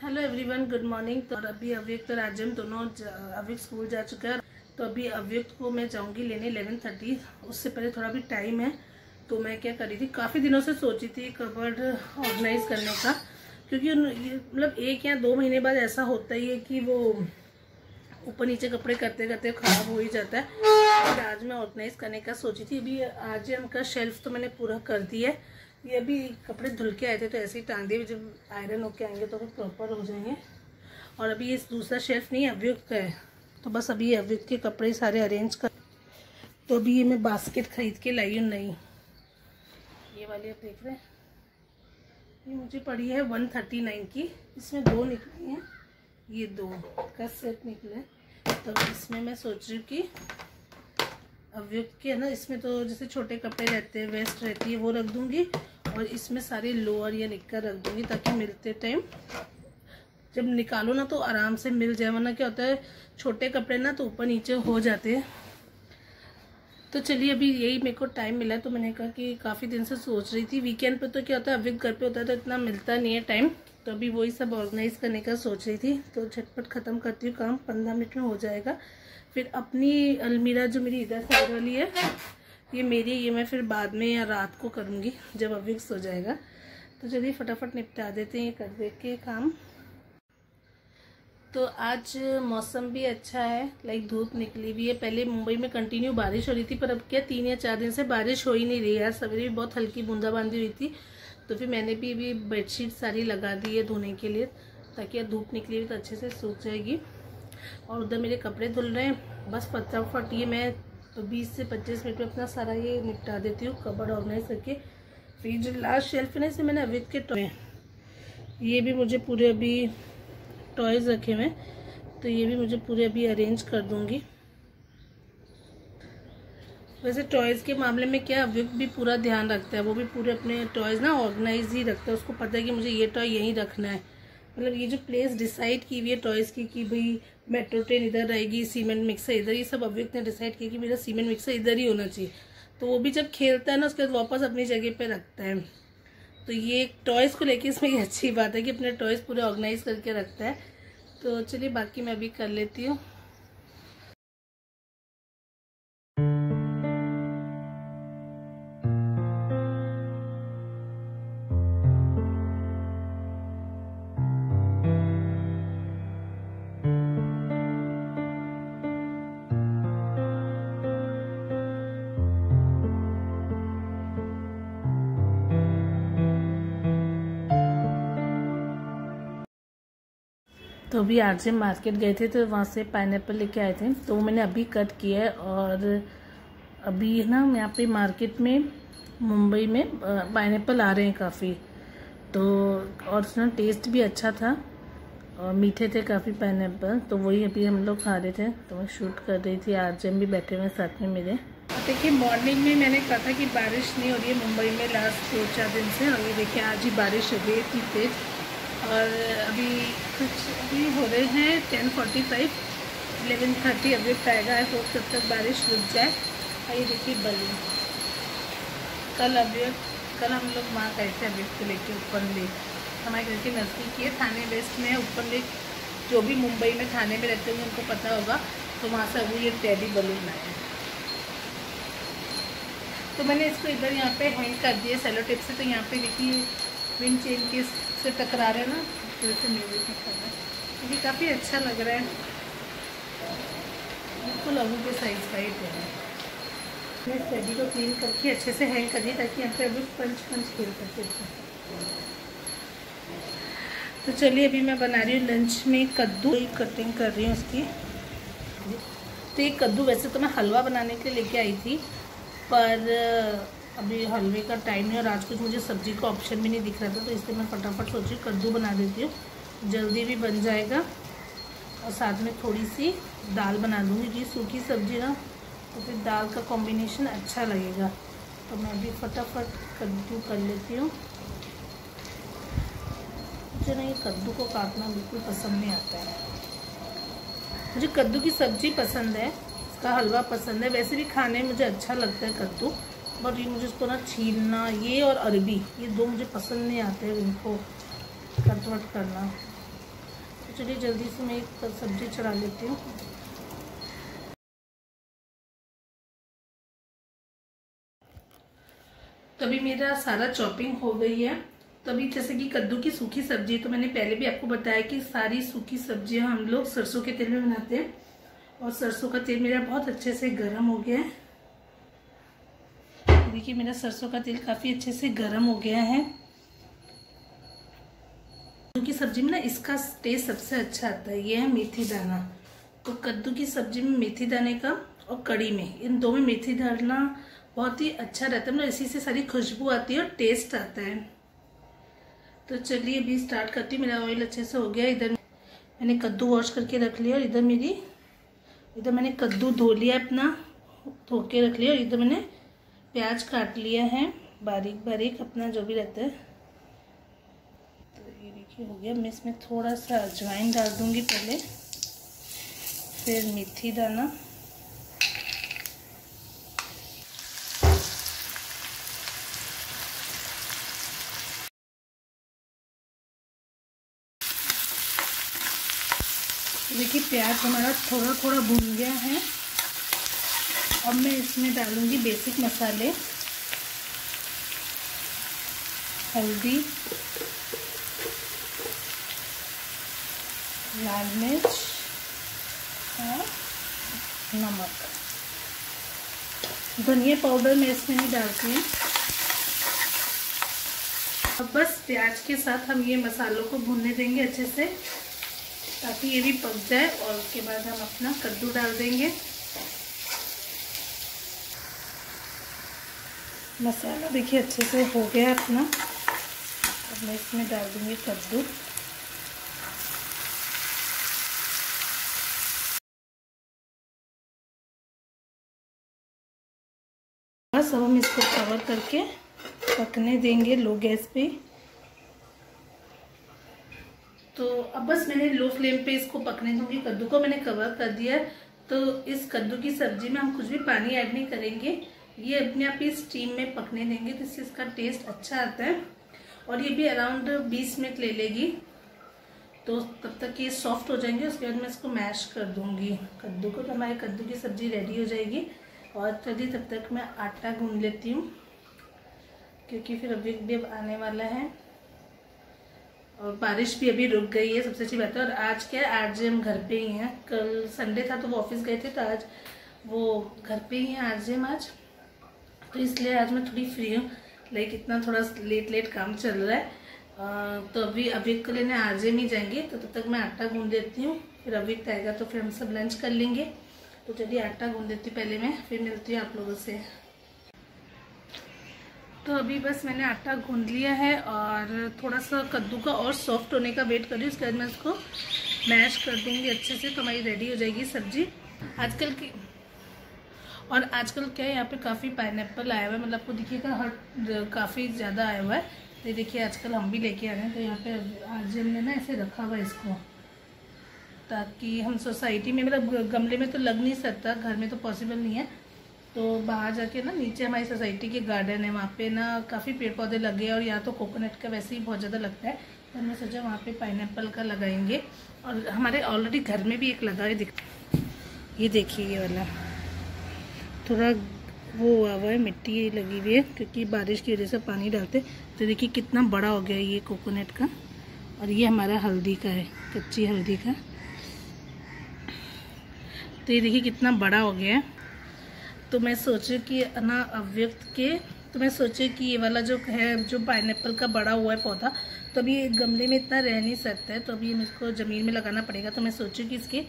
Hello everyone good morning तो अभी अव्यक्त और राजम दोनों अव्यक्त स्कूल जा चुका है। तो अभी अव्यक्त को मैं जाऊँगी लेने इलेवन थर्टी उससे पहले थोड़ा भी टाइम है तो मैं क्या करी थी, काफ़ी दिनों से सोची थी कबर्ड ऑर्गेनाइज करने का, क्योंकि मतलब एक या दो महीने बाद ऐसा होता ही है कि वो ऊपर नीचे कपड़े करते करते ख़राब हो ही जाता है। और आज मैं ऑर्गेनाइज करने का सोची थी। अभी आज उनका शेल्फ तो मैंने पूरा कर दिया है। ये अभी कपड़े धुल के आए थे तो ऐसे ही टांग दिए जब आयरन होके आएँगे तो फिर प्रॉपर हो जाएँगे। और अभी ये दूसरा शेल्फ नहीं अव्युक्त का है। तो बस अभी अव्युक्त के कपड़े सारे अरेंज कर तो अभी ये मैं बास्केट खरीद के लाई हूँ नहीं ये वाली आप देख रहे हैं। ये मुझे पड़ी है वन थर्टी नाइन की। इसमें दो निकली हैं। ये दो का सेट निकले तो इसमें मैं सोच रही हूँ कि अव्युक्त के है ना, इसमें तो जैसे छोटे कपड़े रहते हैं वेस्ट रहती है, वो रख दूँगी। और इसमें सारे लोअर या निक्कर रख दूँगी ताकि मिलते टाइम जब निकालो ना तो आराम से मिल जाए, वरना क्या होता है, छोटे कपड़े ना तो ऊपर नीचे हो जाते हैं। तो चलिए, अभी यही मेरे को टाइम मिला तो मैंने कहा कि काफ़ी दिन से सोच रही थी। वीकेंड पे तो क्या होता है, अभी घर पे होता है तो इतना मिलता नहीं है टाइम तो अभी वही सब ऑर्गेनाइज करने का सोच रही थी। तो झटपट ख़त्म करती हूँ, काम पंद्रह मिनट में हो जाएगा। फिर अपनी अलमीरा जो मेरी इधर साइड वाली है ये मेरी, ये मैं फिर बाद में या रात को करूँगी, जब अविक्स हो जाएगा। तो चलिए फटाफट निपटा देते हैं ये कर दे के काम। तो आज मौसम भी अच्छा है लाइक धूप निकली हुई है। पहले मुंबई में कंटिन्यू बारिश हो रही थी, पर अब क्या तीन या चार दिन से बारिश हो ही नहीं रही है सवेरे भी बहुत हल्की बूंदाबांदी हुई थी तो फिर मैंने भी अभी बेडशीट सारी लगा दी है धोने के लिए, ताकि अब धूप निकली हुई तो अच्छे से सूख जाएगी। और उधर मेरे कपड़े धुल रहे हैं, बस फटाफट ये मैं तो 20 से 25 मिनट में अपना सारा ये निपटा देती हूँ कबर्ड ऑर्गेनाइज करके। फिर जो लास्ट शेल्फ है ना इसे मैंने अवित के टॉय ये भी मुझे पूरे अभी टॉयज़ रखे हुए तो ये भी मुझे पूरे अभी अरेंज कर दूँगी। वैसे टॉयज़ के मामले में क्या अविक भी पूरा ध्यान रखता है। वो भी पूरे अपने टॉयज़ ना ऑर्गेनाइज ही रखता है। उसको पता है कि मुझे ये टॉय यहीं रखना है। मतलब ये जो प्लेस डिसाइड की हुई है टॉयस की कि भाई मेट्रो ट्रेन इधर रहेगी सीमेंट मिक्सर इधर, ये सब अव्यक्त ने डिसाइड किया कि मेरा सीमेंट मिक्सर इधर ही होना चाहिए। तो वो भी जब खेलता है ना, उसके बाद वापस अपनी जगह पे रखता है। तो ये टॉयस को लेके इसमें ये अच्छी बात है कि अपने टॉयस पूरे ऑर्गेनाइज करके रखता है। तो चलिए, बाकी मैं अभी कर लेती हूँ। तो अभी आज से मार्केट गए थे तो वहाँ से पाइन लेके आए थे। तो वो मैंने अभी कट किया है और अभी ना यहाँ पे मार्केट में, मुंबई में पाइन आ रहे हैं काफ़ी। तो और उसमें टेस्ट भी अच्छा था और मीठे थे काफ़ी पाइन तो वही अभी हम लोग खा रहे थे। तो मैं शूट कर रही थी। आज भी बैठे हुए साथ में मेरे। देखिए मॉर्निंग में मैंने कहा था कि बारिश नहीं हो रही है मुंबई में लास्ट दो चार दिन से। और ये देखिए, आज ही बारिश हो गई इतनी तेज़। और अभी कुछ अभी हो रहे हैं ten forty five eleven thirty अभी आएगा आई होप तब तक बारिश रुक जाए। और ये देखिए बलून। कल अभी, कल हम लोग वहाँ गए थे अभी को लेके ऊपर लेक। हमारे घर के नज़दीक है थाने वेस्ट में ऊपर लेक। जो भी मुंबई में थाने में रहते होंगे, उनको पता होगा। तो वहाँ से अभी ये टेडी बलून आए तो मैंने इसको इधर यहाँ पे हैंग कर दिया सेलो टिप से। तो यहाँ पे देखिए विंड चेन के से टकरा रहे ना तो वैसे म्यूज़िक कर रहा है ये काफ़ी अच्छा लग रहा है। बिल्कुल तो अबू के साइज़ का ही है। मैं स्टडी को क्लीन करके अच्छे से हैंग कर दी, ताकि यहाँ पे अभी पंच पंच खेल सके तो चलिए, अभी मैं बना रही हूँ लंच में कद्दू। कटिंग कर रही हूँ उसकी। तो ये कद्दू वैसे तो मैं हलवा बनाने के लिए लेके आई थी, पर अभी हलवे का टाइम है और आज कुछ मुझे सब्ज़ी का ऑप्शन भी नहीं दिख रहा था तो इसलिए मैं फटाफट सोची कद्दू बना देती हूँ। जल्दी भी बन जाएगा। और साथ में थोड़ी सी दाल बना दूँगी जी सूखी सब्ज़ी ना तो फिर दाल का कॉम्बिनेशन अच्छा लगेगा। तो मैं अभी फटाफट कद्दू कर लेती हूँ। मुझे ना ये कद्दू को काटना बिल्कुल पसंद नहीं आता है। मुझे कद्दू की सब्ज़ी पसंद है, इसका हलवा पसंद है। वैसे भी खाने में मुझे अच्छा लगता है कद्दू। बट ये मुझे इसको ना छीलना, ये और अरबी, ये दो मुझे पसंद नहीं आते इनको कटवट करना। तो चलिए जल्दी से मैं एक सब्ज़ी चढ़ा लेती हूँ। तभी मेरा सारा चॉपिंग हो गई है। तभी जैसे कि कद्दू की सूखी सब्ज़ी तो मैंने पहले भी आपको बताया कि सारी सूखी सब्ज़ियाँ हम लोग सरसों के तेल में बनाते हैं। और सरसों का तेल मेरा बहुत अच्छे से गर्म हो गया है। देखिए, मेरा सरसों का तेल काफ़ी अच्छे से गर्म हो गया है। कद्दू की सब्ज़ी में ना इसका टेस्ट सबसे अच्छा आता है, ये है मेथी दाना। तो कद्दू की सब्ज़ी में मेथी दाने का और कड़ी में, इन दो में मेथी डालना बहुत ही अच्छा रहता है। मतलब इसी से सारी खुशबू आती है और टेस्ट आता है। तो चलिए, अभी स्टार्ट करती हूँ। मेरा ऑयल अच्छे से हो गया इधर मैंने कद्दू वॉश करके रख लिया और इधर मेरी, इधर मैंने कद्दू धो लिया अपना, धो के रख लिया और इधर मैंने प्याज काट लिया है, बारीक बारीक अपना जो भी रहता है। तो ये देखिए, हो गया। मैं इसमें थोड़ा सा अजवाइन डाल दूँगी पहले, फिर मेथी दाना। देखिए, प्याज हमारा थोड़ा थोड़ा भून गया है। अब मैं इसमें डालूँगी बेसिक मसाले। हल्दी, लाल मिर्च और नमक। धनिया पाउडर मैं इसमें नहीं डालती हूँ। अब बस प्याज के साथ हम ये मसालों को भूनने देंगे अच्छे से, ताकि ये भी पक जाए और उसके बाद हम अपना कद्दू डाल देंगे। मसाला देखिए अच्छे से हो गया अपना। अब मैं इसमें डाल दूँगी कद्दू। बस अब हम इसको कवर करके पकने देंगे लो गैस पे। तो अब बस मैंने लो फ्लेम पे इसको पकने दूँगी। कद्दू को मैंने कवर कर दिया तो इस कद्दू की सब्ज़ी में हम कुछ भी पानी ऐड नहीं करेंगे। ये अपने आप ही स्टीम में पकने देंगे तो इससे इसका टेस्ट अच्छा आता है। और ये भी अराउंड 20 मिनट ले लेगी। तो तब तक ये सॉफ्ट हो जाएँगे, उसके बाद मैं इसको मैश कर दूँगी। कद्दू को तो हमारे कद्दू की सब्ज़ी रेडी हो जाएगी। और चलिए तब तक मैं आटा गूंद लेती हूँ, क्योंकि फिर अभी भी अब आने वाला है। और बारिश भी अभी रुक गई है, सबसे अच्छी बात है। और आज क्या है, आज हम घर पे ही हैं। कल संडे था तो वो ऑफ़िस गए थे तो आज वो घर पे ही हैं, आज हम आज। तो इसलिए आज मैं थोड़ी फ्री हूँ। लाइक इतना थोड़ा लेट लेट काम चल रहा है। आ, तो अभी अभी को लेने आज ही जाएँगे। तो तब तक मैं आटा गूंद देती हूँ। फिर अभी आएगा तो फिर हम सब लंच कर लेंगे। तो चलिए आटा गूंद देती हूँ पहले मैं। फिर मिलती हूँ आप लोगों से। तो अभी बस मैंने आटा गूंद लिया है और थोड़ा सा कद्दू का और सॉफ्ट होने का वेट कर रही हूँ। उसके बाद मैं उसको मैश कर दूँगी अच्छे से तो हमारी रेडी हो जाएगी सब्ज़ी। आजकल की और आजकल क्या है, यहाँ पे काफ़ी पाइन आया हुआ है। मतलब आपको देखिएगा हर काफ़ी ज़्यादा आया हुआ है। तो देखिए, आजकल हम भी लेके आ रहे हैं तो यहाँ पे आज हमने ना ऐसे रखा हुआ है इसको, ताकि हम सोसाइटी में मतलब गमले में तो लग नहीं सकता, घर में तो पॉसिबल नहीं है। तो बाहर जाके ना, नीचे हमारी सोसाइटी के गार्डन है, वहाँ पे ना काफ़ी पेड़ पौधे लगे और यहाँ तो कोकोनट का वैसे ही बहुत ज़्यादा लगता है। तो हमने सोचा वहाँ पे पाइन का लगाएँगे, और हमारे ऑलरेडी घर में भी एक लगा है, दिख, ये देखिए ये वाला। थोड़ा वो हुआ हुआ है, मिट्टी लगी हुई है, क्योंकि बारिश की वजह से पानी डालते तो देखिए कितना बड़ा हो गया ये कोकोनट का, और ये हमारा हल्दी का है, कच्ची हल्दी का। तो ये देखिए कितना बड़ा हो गया है। तो मैं सोचे कि ना अव्यक्त के तो मैं सोचे कि ये वाला जो है, जो पाइन का बड़ा हुआ है पौधा तो अभी गमले में इतना रह नहीं सकता है तो अभी इसको ज़मीन में लगाना पड़ेगा। तो मैं सोचूँ कि इसके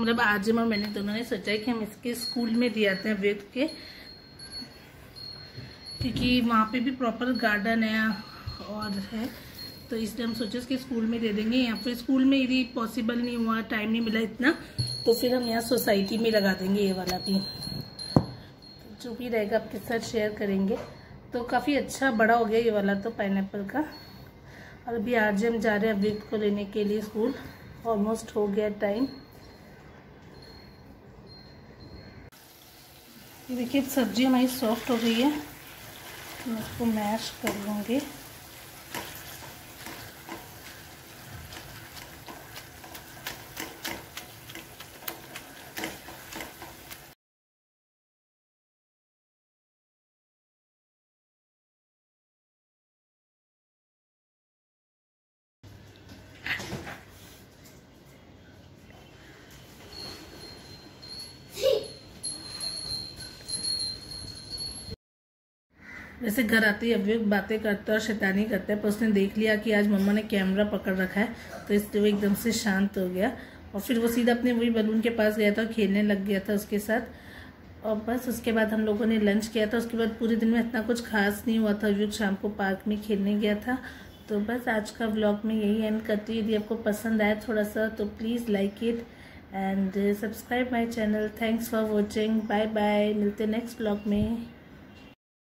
मतलब आज और मैंने दोनों ने सोचा है कि हम इसके स्कूल में दिए आते हैं वेद के। क्योंकि वहाँ पे भी प्रॉपर गार्डन है और है। तो इसलिए हम सोचे इसके स्कूल में दे देंगे। या फिर स्कूल में यदि पॉसिबल नहीं हुआ टाइम नहीं मिला इतना तो फिर हम यहाँ सोसाइटी में लगा देंगे ये वाला भी। जो भी रहेगा आपके साथ शेयर करेंगे। तो काफ़ी अच्छा बड़ा हो गया ये वाला तो पाइन का। और अभी आज हम जा रहे हैं अवृत को लेने के लिए स्कूल। ऑलमोस्ट हो गया टाइम ये देखिए सब्ज़ी हमारी सॉफ्ट हो गई है। मैं इसको मैश कर लूँगी। वैसे घर आते ही, अभी बातें करता और शैतानी करता है, पर उसने देख लिया कि आज मम्मा ने कैमरा पकड़ रखा है तो इसलिए वो एकदम से शांत हो गया। और फिर वो सीधा अपने वही बलून के पास गया था और खेलने लग गया था उसके साथ। और बस उसके बाद हम लोगों ने लंच किया था, उसके बाद पूरे दिन में इतना कुछ खास नहीं हुआ था, अभी शाम को पार्क में खेलने गया था। तो बस आज का ब्लॉग में यही एंड करती हूँ। यदि आपको पसंद आया थोड़ा सा तो please like it and subscribe my channel thanks for watching bye bye मिलते नेक्स्ट ब्लॉग में।